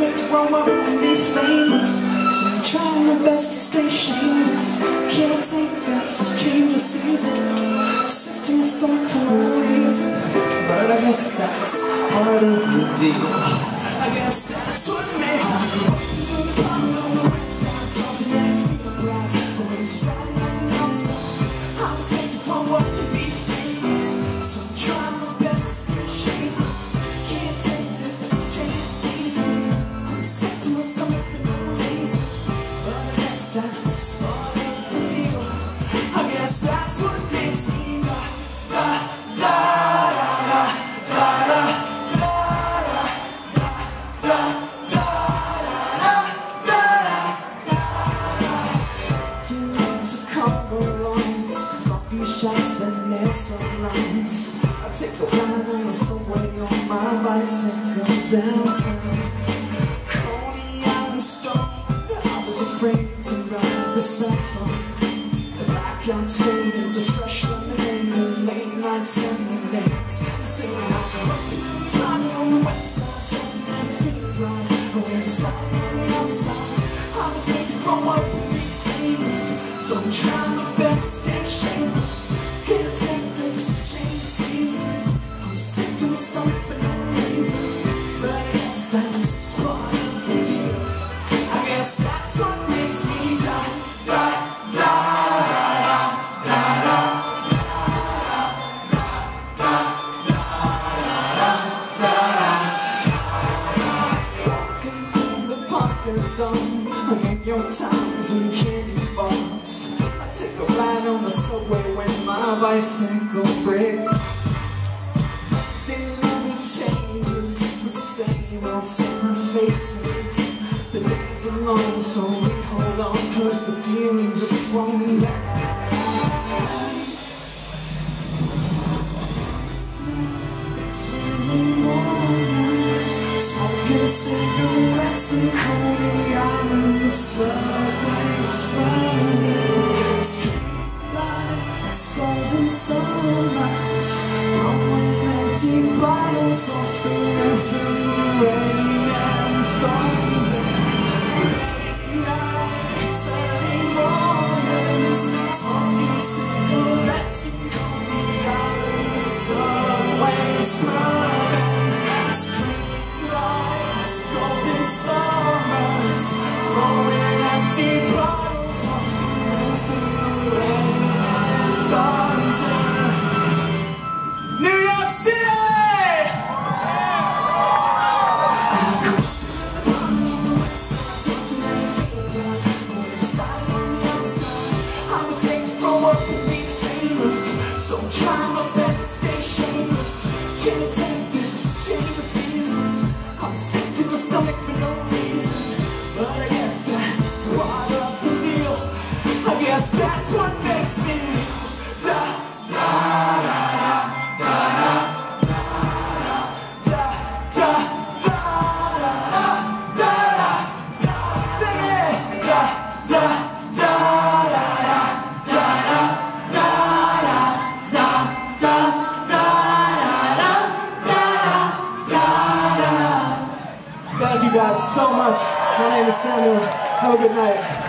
made to grow up and be famous. So I'm trying my best to stay shameless. Can't take this change of season. My stomach for no reason. But I guess that's part of the deal. I guess that's what makes me. Shops and nail salons. I take a ride on the subway on my bicycle downtown. Coney Island stone, I was afraid to ride the cyclone. The blackouts fade into fresh lemonade and late night serenades. Singing like a Riding on the west side, tilting and feeling right. West side on the outside, I was made to grow up and be famous. So I'm trying to That's what makes me York Times and candy bars. I take a ride on the subway when my bicycle breaks. Didn't really change, it's just the same old summer faces. The long, so we hold on, cause the feeling just won't last. Sunny mornings, smoking cigarettes in Coney Island, the subway's burning. Street so I'm my best to stay shameless. Can't take this season. I'm sick to my stomach for no reason, but I guess that's part of the deal. I guess that's what makes me da da da Thank you guys so much. My name is Samuel. Have a good night.